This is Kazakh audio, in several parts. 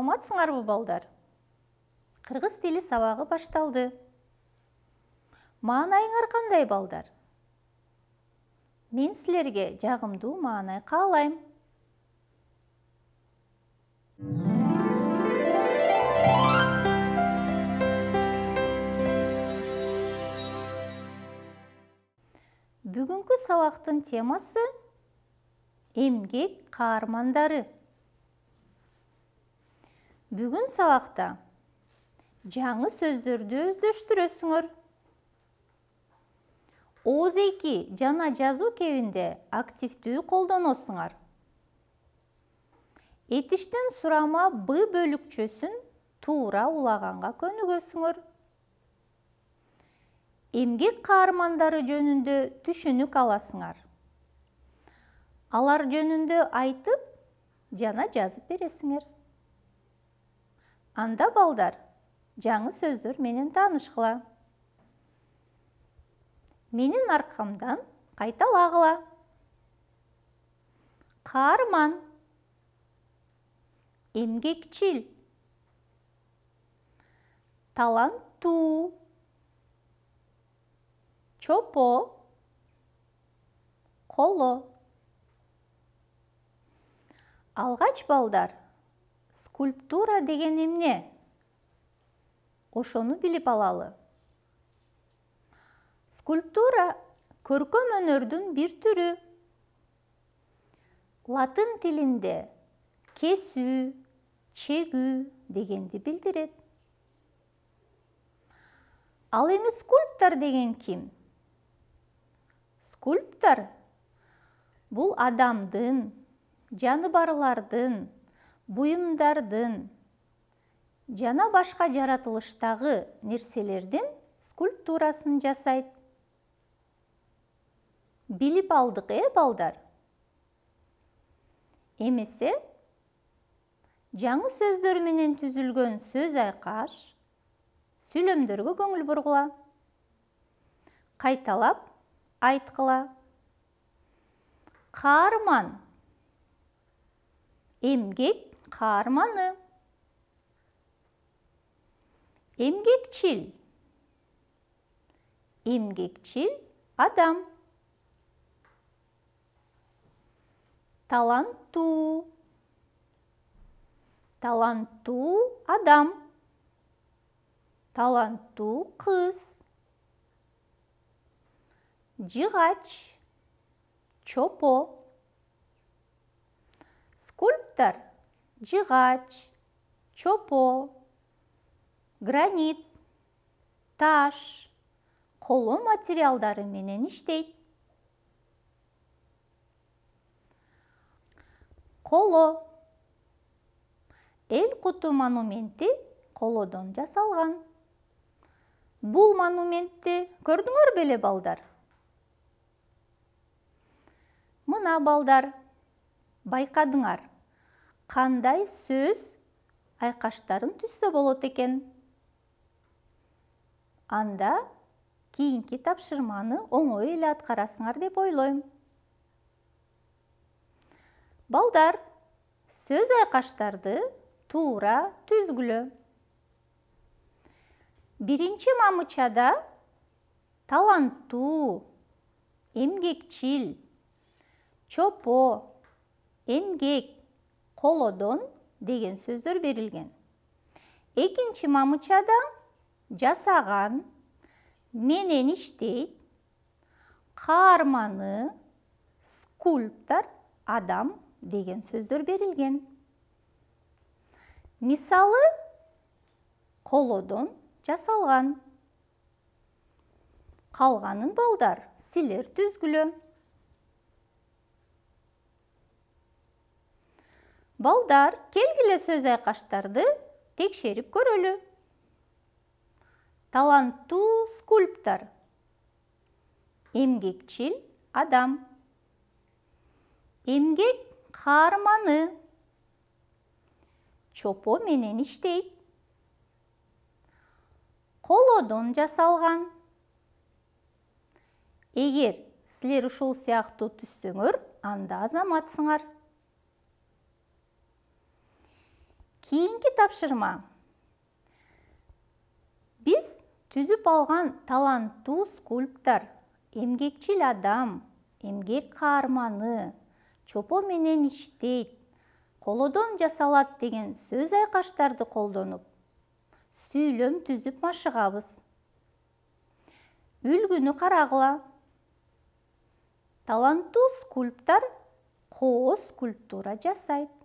саламатсыңарбы балдар? Кыргыз тили сабагы башталды маанайыңар кандай балдар? Мен силерге жагымдуу маанай каалайм бүгүнкү сабактын темасы эмгек каармандары бүгүн сабакта жаңы сөздөрдү өздөштүрөсүңөр ооз эки жана жазуу кебинде активдүү колдоносуңар этиштен сурама б бөлүкчөсүн туура улаганга көнүгөсүңөр эмгек каармандары жөнүндө түшүнүк аласыңар. Алар жөнүндө айтып жана жазып бересиңер анда балдар жаңы сөздөр менен таанышкыла менин аркамдан кайталагыла каарман эмгекчил таланттуу чопо коло алгач балдар скульптура деген эмне? Ошону билип алалы. Скульптура көркөм өнөрдүн бир түрү. Латын тилинде кесүү чегүү дегенди билдирет. Ал эми скульптор деген ким? Скульптор бул адамдын жаныбарлардын буюмдардын жана башка жаратылыштагы нерселердин скульптурасын жасайт билип алдык э балдар? Эмесе жаңы сөздөр менен түзүлгөн сөз айкаш сүйлөмдөргө көңүл бургула кайталап айткыла каарман эмгек каарманы эмгекчил эмгекчил адам таланттуу таланттуу адам таланттуу кыз жыгач чопо скульптор жыгач чопо гранит таш коло материалдары менен иштейт. Коло. Эл куту монументи колодон жасалган. Бул монументти көрдүңөр беле балдар? Мына балдар байкадыңар кандай сөз айкаштарын түзсө болот экен? Анда кийинки тапшырманы оңой эле аткарасыңар деп ойлойм. Балдар сөз айкаштарды туура түзгүлө. Биринчи мамычада таланттуу эмгекчил чопо эмгек колодон деген сөздөр берилген. Экинчи мамычада жасаган менен иштейт каарманы скульптор адам деген сөздөр берилген. Мисалы колодон жасалган. Калганын балдар силер түзгүлө балдар келгиле сөз айкаштарды текшерип көрөлү таланттуу скульптор. Эмгекчил адам. Эмгек каарманы чопо менен иштейт колодон жасалган эгер силер ушул сыяктуу түзсөңөр анда азаматсыңар. Кийинки тапшырма. Биз түзүп алган таланттуу скульптор эмгекчил адам эмгек каарманы чопо менен иштейт колодон жасалат деген сөз айкаштарды колдонуп сүйлөм түзүп машыгабыз. Үлгүнү карагыла. Таланттуу скульптор коо скульптура жасайт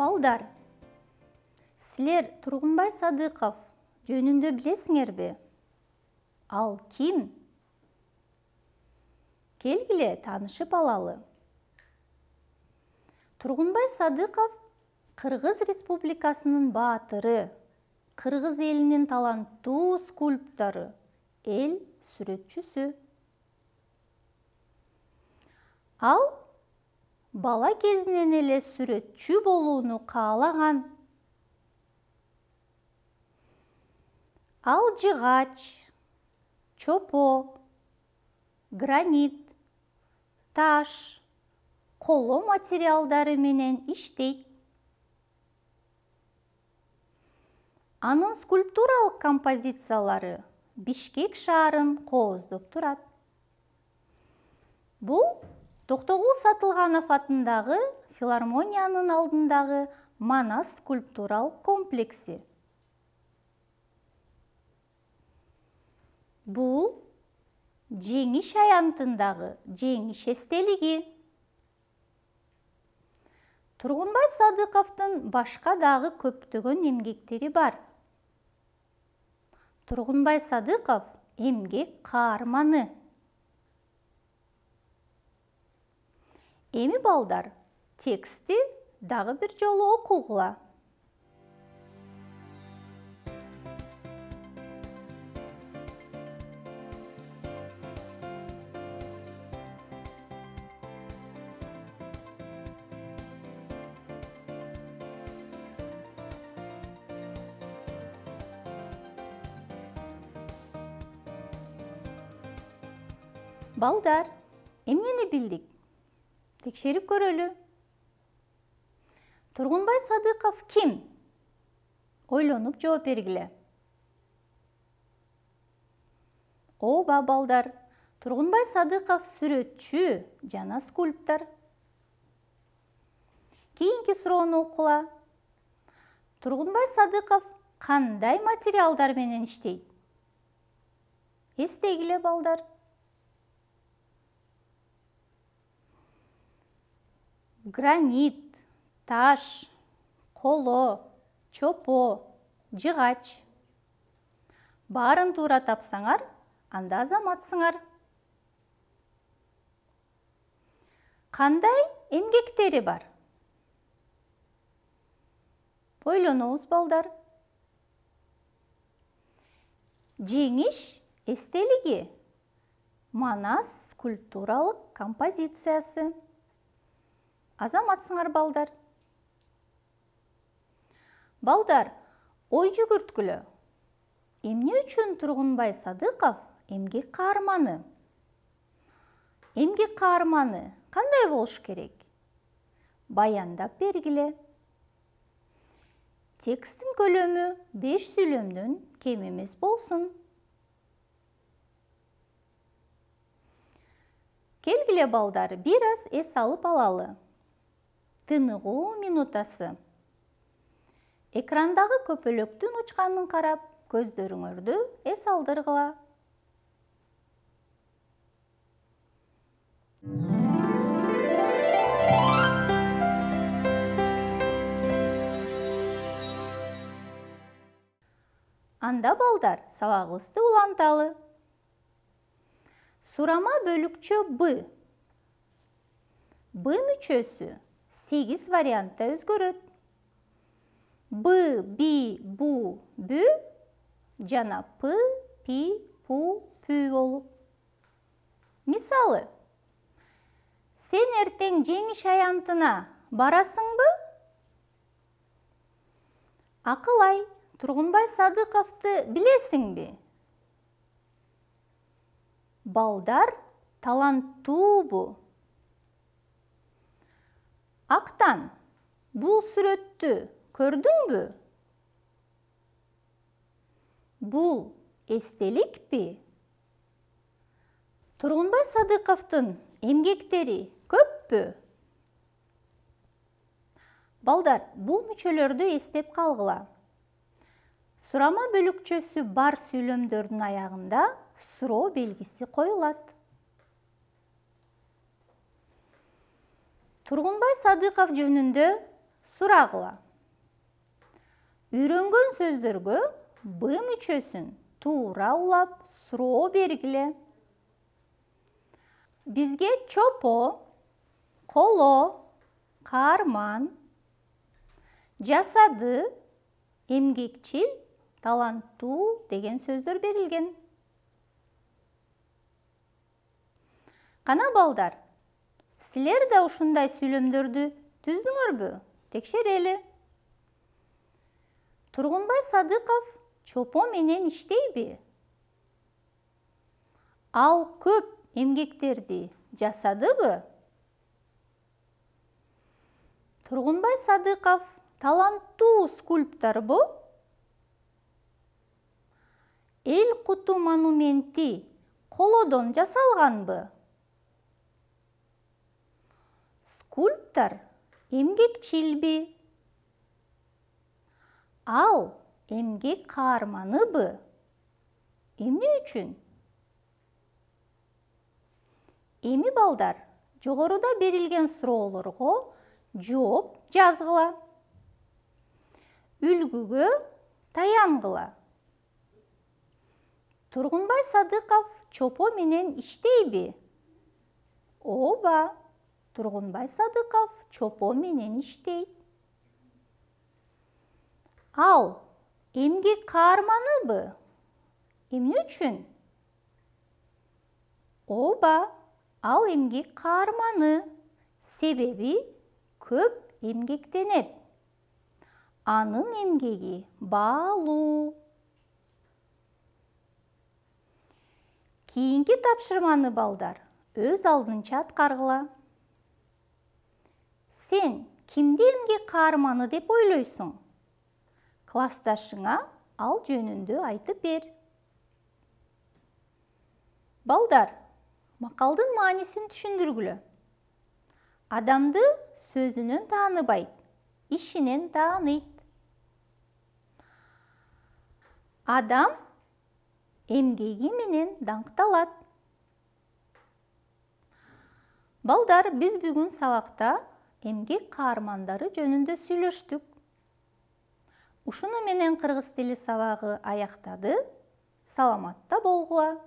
балдар силер тургунбай садыков жөнүндө билесиңерби ал ким келгиле таанышып алалы. Тургунбай садыков кыргыз республикасынын баатыры кыргыз элинин таланттуу скульптору эл сүрөтчүсү ал бала кезинен эле сүрөтчү болууну каалаган. Ал жыгач чопо гранит таш коло материалдары менен иштейт анын скульптуралык композициялары бишкек шаарын кооздоп турат. Бул токтогул сатылганов атындагы филармониянын алдындагы манас скульптуралык комплекси бул жеңиш аянтындагы жеңиш эстелиги тургунбай садыковдун башка дагы көптөгөн эмгектери бар. Тургунбай садыков эмгек каарманы эми балдар. Текстти дагы бир жолу окугула балдар эмнени билдик? Текшерип көрөлү тургунбай садыков ким ойлонуп жооп бергиле ооба балдар тургунбай садыков сүрөтчү жана скульптор. Кийинки суроону укула тургунбай садыков кандай материалдар менен иштейт эстегиле балдар. Гранит таш коло чопо жыгач. Баарын туура тапсаңар анда азаматсыңар. Кандай эмгектери бар? Ойлонобуз балдар. Жеңиш эстелиги. Манас скульптуралык композициясы азаматсыңар балдар. Балдар ой жүгүрткүлө эмне үчүн тургунбай садыков эмгек каарманы? Эмгек каарманы кандай болуш керек? Баяндап бергиле. Тексттин көлөмү беш сүйлөмдөн кем эмес болсун? Келгиле балдар бир аз эс алып алалы. Тыныгуу минутасы. Экрандагы көпөлөктүн учканын карап көздөрүңөрдү эс алдыргыла анда балдар сабагыбызды уланталы. Сурама бөлүкчө б. Б мүчөсү сегиз вариантта өзгөрөт б би бу бүү жана п пи пу пүү болуп мисалы сен эртең жеңиш аянтына барасыңбы акылай тургунбай садыковду билесиңби балдар таланттуубу актан бул сүрөттү көрдүңбү бул эстеликпи тургунбай садыковдун эмгектери көппү балдар бул мүчөлөрдү эстеп калгыла сурама бөлүкчөсү бар сүйлөмдөрдүн аягында суроо белгиси коюлат тургунбай садыков жөнүндө сурагыла. Үйрөнгөн сөздөргө б мүчөсүн туура улап суроо бергиле. Бизге чопо коло каарман жасады эмгекчил таланттуу деген сөздөр берилген. Кана балдар силер да ушундай сүйлөмдөрдү түздүңөрбү? Текшерели тургунбай садыков чопо менен иштейби? Ал көп эмгектерди жасадыбы? Тургунбай садыков таланттуу скульпторбу эл куту монументи колодон жасалганбы скульптор эмгекчилби ал эмгек каарманыбы эмне үчүн? Эми балдар жогоруда берилген суроолорго жооп жазгыла. Үлгүгө таянгыла. Тургунбай садыков чопо менен иштейби? Ооба! Тургунбай садыков чопо менен иштейт ал эмгек каарманыбы эмне үчүн ооба ал эмгек каарманы себеби көп эмгектенет анын эмгеги баалуу кийинки тапшырманы балдар өз алдынча аткаргыла сен кимди эмгек каарманы деп ойлойсуң классташыңа ал жөнүндө айтып бер. Балдар макалдын маанисин түшүндүргүлө адамды сөзүнөн тааныбайт ишинен тааныйт адам эмгеги менен даңкталат балдар биз бүгүн сабакта эмгек каармандары жөнүндө сүйлөштүк. Ушуну менен кыргыз тили сабагы аяктады. Саламатта болгула.